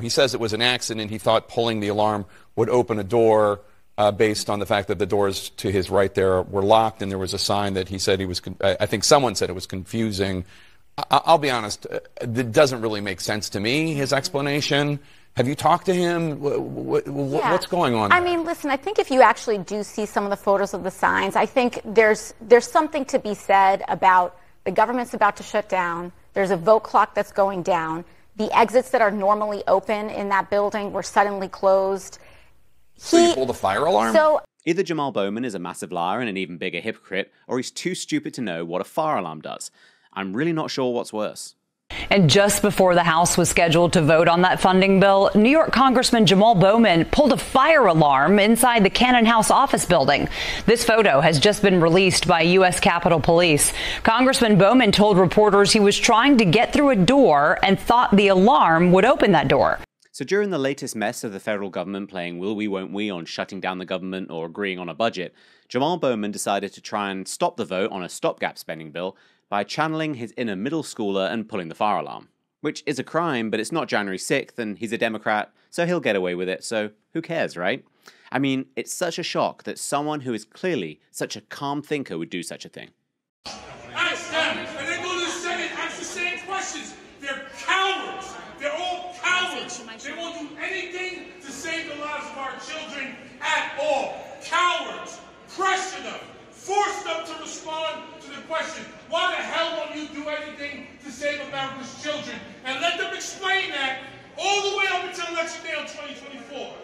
He says it was an accident. He thought pulling the alarm would open a door uh, based on the fact that the doors to his right there were locked, and there was a sign that he said he was. Con- I think someone said it was confusing. I- will be honest; uh, it doesn't really make sense to me. His explanation. Have you talked to him? yeah. What's going on? There? I mean, listen. I think if you actually do see some of the photos of the signs, I think there's there's something to be said about the government's about to shut down. There's a vote clock that's going down. The exits that are normally open in that building were suddenly closed. So he, you pulled the fire alarm? So Either Jamaal Bowman is a massive liar and an even bigger hypocrite, or he's too stupid to know what a fire alarm does. I'm really not sure what's worse. And just before the House was scheduled to vote on that funding bill, New York Congressman Jamaal Bowman pulled a fire alarm inside the Cannon House office building. This photo has just been released by U.S. Capitol Police. Congressman Bowman told reporters he was trying to get through a door and thought the alarm would open that door. So during the latest mess of the federal government playing will we won't we on shutting down the government or agreeing on a budget, Jamaal Bowman decided to try and stop the vote on a stopgap spending bill by channeling his inner middle schooler and pulling the fire alarm. Which is a crime, but it's not January 6th and he's a Democrat, so he'll get away with it, so who cares, right? I mean, it's such a shock that someone who is clearly such a calm thinker would do such a thing. Ask them, and then go to the Senate, ask the same questions. They're cowards. They're all cowards. They won't do anything to save the lives of our children at all. Cowards. Pressure them. Force them to respond to the question, why the hell won't you do anything to save America's children? And let them explain that all the way up until election day on 2024.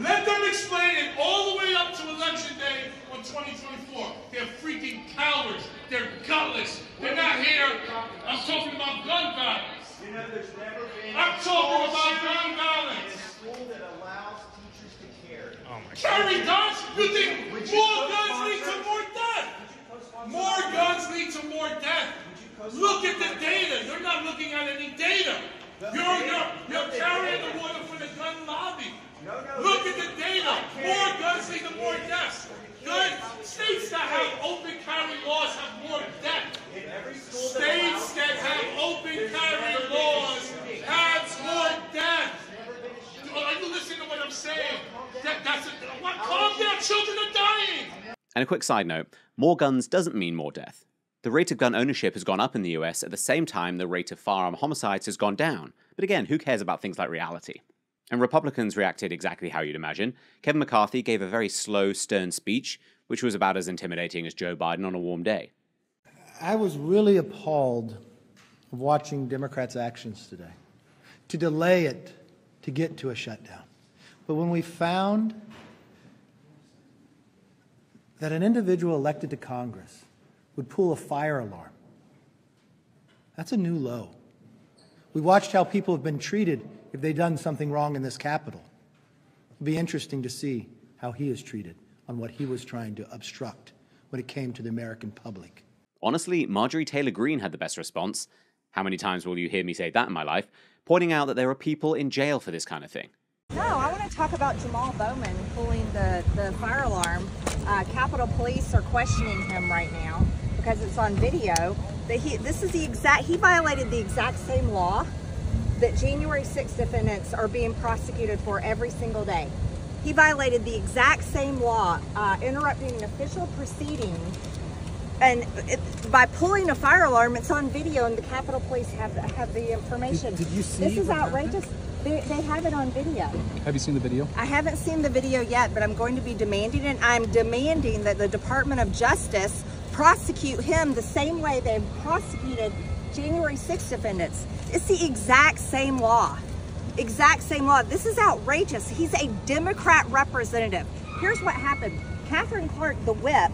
Let them explain it all the way up to election day on 2024. They're freaking cowards. They're gutless. They're not here. I'm talking about gun violence. You know, there's never been I'm talking about gun violence. school that allows teachers to carry. Oh my carry guns? You think more guns lead to more death? More guns lead to more death. Look at the data. You're not looking at any data. You're, you're, you're carrying the water for the gun lobby. Look at the data. More guns lead to more deaths. Good states that have open carry laws have more deaths. States that have open carry laws have more deaths. Are you listening to what I'm saying? That, that's a, what, calm down. Children are dying. And a quick side note more guns doesn't mean more death. The rate of gun ownership has gone up in the US at the same time the rate of firearm homicides has gone down. But again, who cares about things like reality? And Republicans reacted exactly how you'd imagine. Kevin McCarthy gave a very slow, stern speech, which was about as intimidating as Joe Biden on a warm day. I was really appalled of watching Democrats' actions today to delay it to get to a shutdown. But when we found that an individual elected to Congress would pull a fire alarm, that's a new low. We watched how people have been treated if they've done something wrong in this Capitol. It'll be interesting to see how he is treated on what he was trying to obstruct when it came to the American public. Honestly, Marjorie Taylor Greene had the best response. How many times will you hear me say that in my life? Pointing out that there are people in jail for this kind of thing. No, I want to talk about Jamaal Bowman pulling the, the fire alarm. Uh, Capitol Police are questioning him right now because it's on video. That he this is the exact he violated the exact same law that January 6th defendants are being prosecuted for every single day. He violated the exact same law, uh, interrupting an official proceeding. And it, by pulling a fire alarm, it's on video, and the Capitol Police have have the information. Did, did you see? This is outrageous. They, they, have it on video. Have you seen the video? I haven't seen the video yet, but I'm going to be demanding it. I'm demanding that the Department of Justice prosecute him the same way they prosecuted January 6 defendants. It's the exact same law. Exact same law. This is outrageous. He's a Democrat representative. Here's what happened. Katherine Clark, the whip,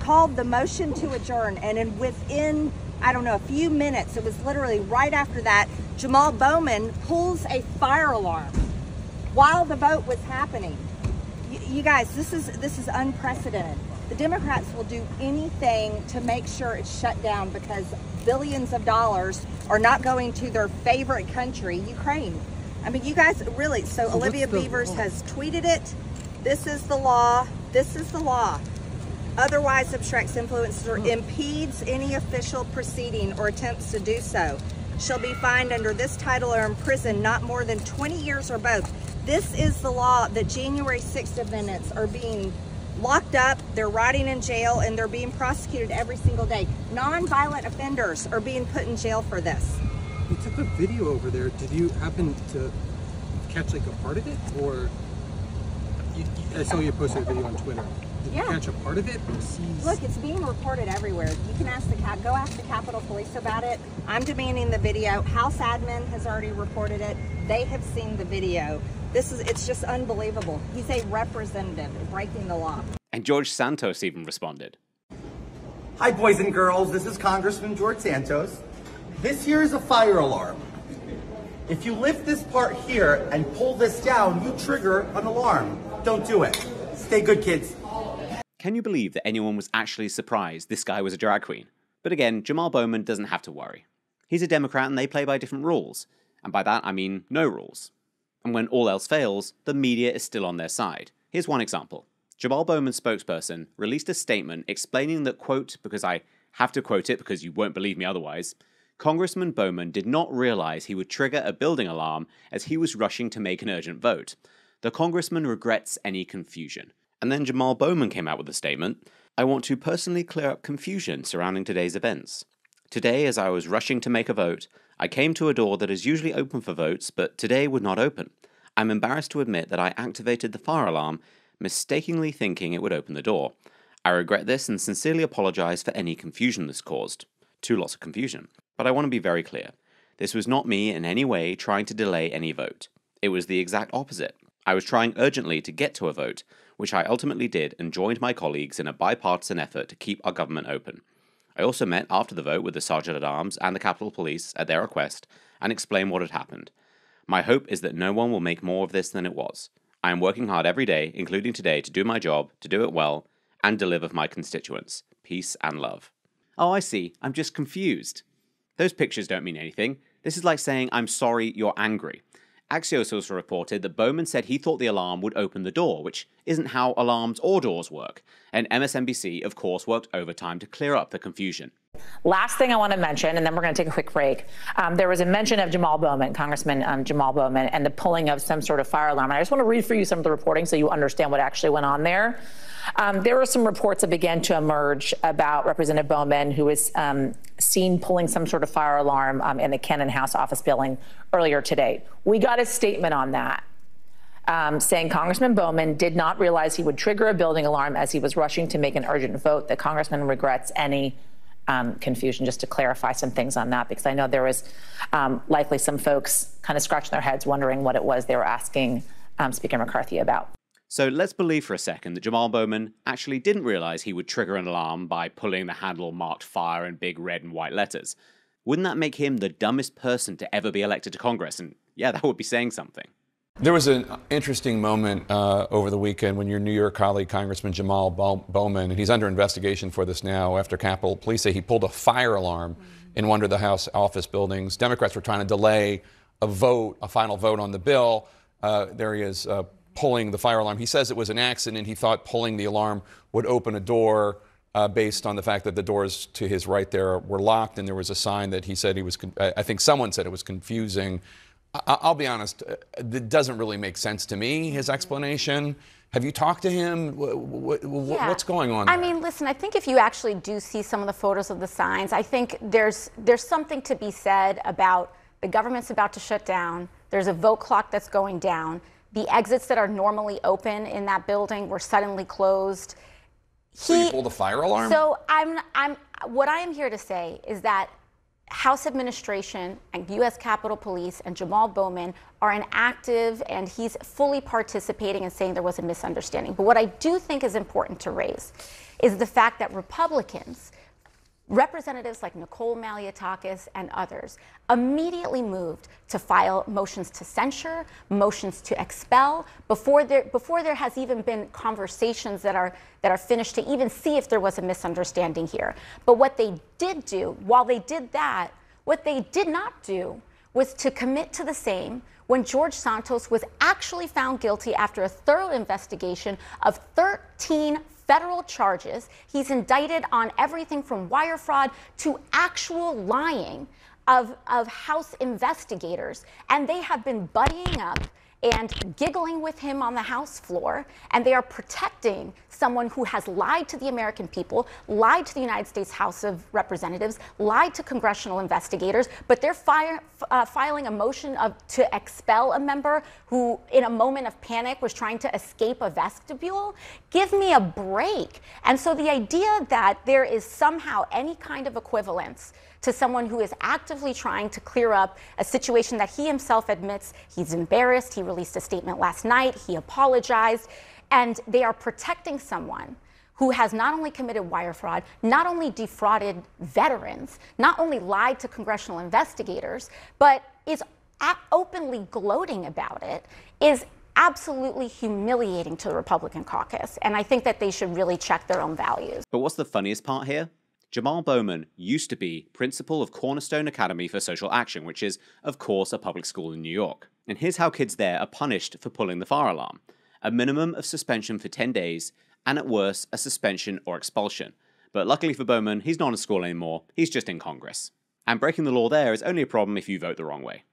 called the motion to adjourn, and in within, I don't know, a few minutes, it was literally right after that, Jamaal Bowman pulls a fire alarm while the vote was happening. You, you guys, this is this is unprecedented. The Democrats will do anything to make sure it's shut down because billions of dollars are not going to their favorite country, Ukraine. I mean, you guys really, so, so Olivia Beavers has tweeted it. This is the law. This is the law. Otherwise obstructs, influences, or impedes any official proceeding or attempts to do so. shall be fined under this title or imprisoned not more than 20 years or both. This is the law that January 6th defendants are being locked up, they're rotting in jail, and they're being prosecuted every single day. Non-violent offenders are being put in jail for this. You took a video over there. Did you happen to catch like a part of it, or you, you, I saw you posted a video on Twitter? Did Yeah. you catch a part of it? Or Look, it's being reported everywhere. You can ask the cap, go ask the Capitol Police about it. I'm demanding the video. House admin has already reported it. They have seen the video. This is, it's just unbelievable. He's a representative breaking the law. And George Santos even responded. Hi, boys and girls. This is Congressman George Santos. This here is a fire alarm. If you lift this part here and pull this down, you trigger an alarm. Don't do it. Stay good, kids. Can you believe that anyone was actually surprised this guy was a drag queen? But again, Jamaal Bowman doesn't have to worry. He's a Democrat and they play by different rules. And by that, I mean no rules. And when all else fails, the media is still on their side. Here's one example. Jamaal Bowman's spokesperson released a statement explaining that, quote, because I have to quote it because you won't believe me otherwise, Congressman Bowman did not realize he would trigger a building alarm as he was rushing to make an urgent vote. The congressman regrets any confusion. And then Jamaal Bowman came out with a statement I want to personally clear up confusion surrounding today's events. Today, as I was rushing to make a vote, I came to a door that is usually open for votes, but today would not open. I'm embarrassed to admit that I activated the fire alarm, mistakenly thinking it would open the door. I regret this and sincerely apologize for any confusion this caused. Two lots of confusion. But I want to be very clear. This was not me in any way trying to delay any vote. It was the exact opposite. I was trying urgently to get to a vote, which I ultimately did and joined my colleagues in a bipartisan effort to keep our government open. I also met after the vote with the Sergeant at Arms and the Capitol Police at their request and explained what had happened. My hope is that no one will make more of this than it was. I am working hard every day, including today, to do my job, to do it well, and deliver for my constituents. Peace and love. Oh, I see. I'm just confused. Those pictures don't mean anything. This is like saying, I'm sorry, you're angry. Axios also reported that Bowman said he thought the alarm would open the door, which isn't how alarms or doors work. And MSNBC, of course, worked overtime to clear up the confusion. Last thing I want to mention, and then we're going to take a quick break. Um, there was a mention of Jamaal Bowman, Congressman um, Jamaal Bowman, and the pulling of some sort of fire alarm. And I just want to read for you some of the reporting so you understand what actually went on there. Um, there were some reports that began to emerge about Representative Bowman, who was um, seen pulling some sort of fire alarm um, in the Cannon House office building earlier today. We got a statement on that. Um, saying Congressman Bowman did not realize he would trigger a building alarm as he was rushing to make an urgent vote. The congressman regrets any um, confusion, just to clarify some things on that, because I know there was um, likely some folks kind of scratching their heads wondering what it was they were asking um, Speaker McCarthy about. So let's believe for a second that Jamaal Bowman actually didn't realize he would trigger an alarm by pulling the handle marked fire in big red and white letters. Wouldn't that make him the dumbest person to ever be elected to Congress? And yeah, that would be saying something. There was an interesting moment uh, over the weekend when your New York colleague, Congressman Jamaal Bowman, and he's under investigation for this now after Capitol Police say he pulled a fire alarm in one of the House office buildings. Democrats were trying to delay a vote, a final vote on the bill. Uh, there he is uh, pulling the fire alarm. He says it was an accident. He thought pulling the alarm would open a door. Uh, based on the fact that the doors to his right there were locked, and there was a sign that he said he was. I think someone said it was confusing. I- I'll be honest, uh, it doesn't really make sense to me, his explanation. Have you talked to him? Wh- wh- wh- Yeah. What's going on? I mean, listen, I think if you actually do see some of the photos of the signs, I think there's there's something to be said about the government's about to shut down. There's a vote clock that's going down. The exits that are normally open in that building were suddenly closed. so you pulled a fire alarm? So I'm, I'm, what I am here to say is that House administration and U.S. Capitol Police and Jamaal Bowman are inactive, and he's fully participating in saying there was a misunderstanding. But what I do think is important to raise is the fact that Republicans, representatives like Nicole Maliotakis and others, immediately moved to file motions to censure, motions to expel, before there, before there has even been conversations that are, that are finished to even see if there was a misunderstanding here. But what they did do, while they did that, what they did not do was to commit to the same when George Santos was actually found guilty after a thorough investigation of 13 federal charges. He's indicted on everything from wire fraud to actual lying of, of House investigators, and they have been buddying up and giggling with him on the House floor, and they are protecting someone who has lied to the American people, lied to the United States House of Representatives, lied to congressional investigators, but they're fire, uh, filing a motion of, to expel a member who, in a moment of panic, was trying to escape a vestibule. Give me a break. And so the idea that there is somehow any kind of equivalence to someone who is actively trying to clear up a situation that he himself admits he's embarrassed. He released a statement last night, he apologized, and they are protecting someone who has not only committed wire fraud, not only defrauded veterans, not only lied to congressional investigators, but is openly gloating about it, is absolutely humiliating to the Republican caucus. And I think that they should really check their own values. But what's the funniest part here? Jamaal Bowman used to be principal of Cornerstone Academy for Social Action, which is, of course, a public school in New York. And here's how kids there are punished for pulling the fire alarm a minimum of suspension for 10 days, and at worst, a suspension or expulsion. But luckily for Bowman, he's not in school anymore, he's just in Congress. And breaking the law there is only a problem if you vote the wrong way.